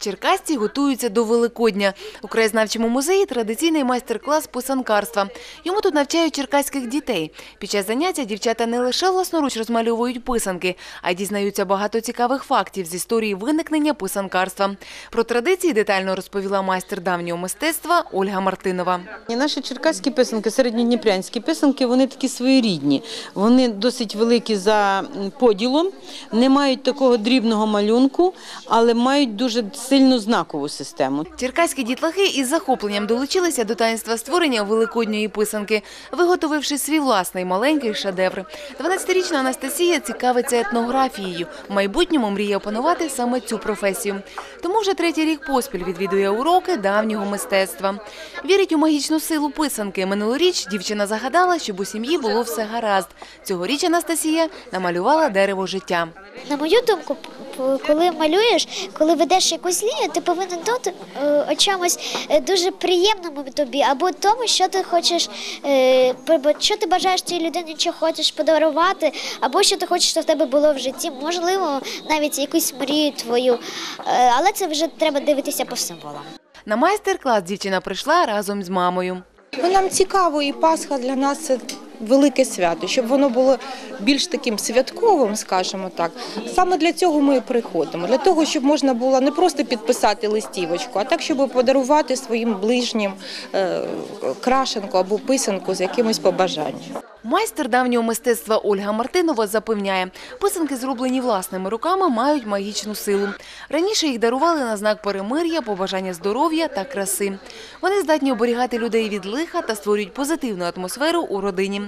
Черкасці готуються до Великодня. У краєзнавчому музеї традиційний майстер-клас писанкарства. Йому тут навчають черкаських дітей. Під час заняття дівчата не лише власноруч розмальовують писанки, а й дізнаються багато цікавих фактів з історії виникнення писанкарства. Про традиції детально розповіла майстер давнього мистецтва Ольга Мартинова. Наші черкаські писанки, середньодніпрянські писанки, вони такі своєрідні. Вони досить великі за поділом, не мають такого дрібного малюнку, але мають дуже сильну знакову систему. Черкаські дітлахи із захопленням долучилися до таїнства створення великодньої писанки, виготовивши свій власний маленький шедевр. 12-річна Анастасія цікавиться етнографією. В майбутньому мріє опанувати саме цю професію. Тому вже третій рік поспіль відвідує уроки давнього мистецтва. Вірить у магічну силу писанки. Минулоріч дівчина загадала, щоб у сім'ї було все гаразд. Цьогоріч Анастасія намалювала дерево життя. На мою думку, коли малюєш, коли ведеш якусь лінію, ти повинен дати е, о чомусь е, дуже приємному тобі, або тому, що ти хочеш, е, що ти бажаєш цій людині, що хочеш подарувати, або що ти хочеш, щоб в тебе було в житті. Можливо, навіть якусь мрію твою. Але це вже треба дивитися по символам. На майстер-клас дівчина прийшла разом з мамою. Бо нам цікаво, і Пасха для нас це велике свято, щоб воно було більш таким святковим, скажімо так. Саме для цього ми і приходимо. Для того, щоб можна було не просто підписати листівочку, а так, щоб подарувати своїм ближнім е, крашенку або писанку з якимось побажанням. Майстер давнього мистецтва Ольга Мартинова запевняє, писанки, зроблені власними руками, мають магічну силу. Раніше їх дарували на знак перемир'я, побажання здоров'я та краси. Вони здатні оберігати людей від лиха та створюють позитивну атмосферу у родині.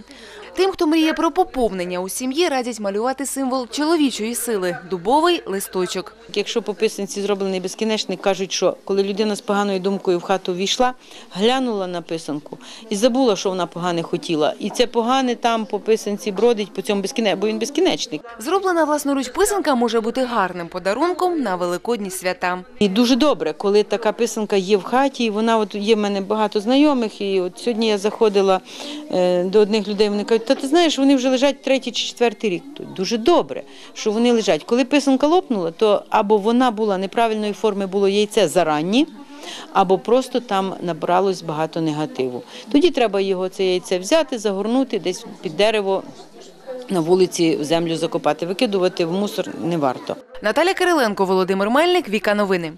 Тим, хто мріє про поповнення у сім'ї, радять малювати символ чоловічої сили – дубовий листочок. Якщо по писанці зроблений безкінечник, кажуть, що коли людина з поганою думкою в хату війшла, глянула на писанку і забула, що вона погане хотіла. І це погане там по писанці бродить по цьому безкінечнику, бо він безкінечник. Зроблена власноруч писанка може бути гарним подарунком на великодні свята. І дуже добре, коли така писанка є в хаті, і вона от є в мене багато знайомих. І от сьогодні я заходила е, до одних людей, вони кажуть, та ти знаєш, вони вже лежать третій чи четвертий рік. То дуже добре, що вони лежать. Коли писанка лопнула, то або вона була неправильної форми, було яйце заранні. Або просто там набралось багато негативу. Тоді треба його це яйце взяти, загорнути десь під дерево на вулиці в землю закопати. Викидувати в мусор не варто. Наталя Кириленко, Володимир Мельник, Віка Новини.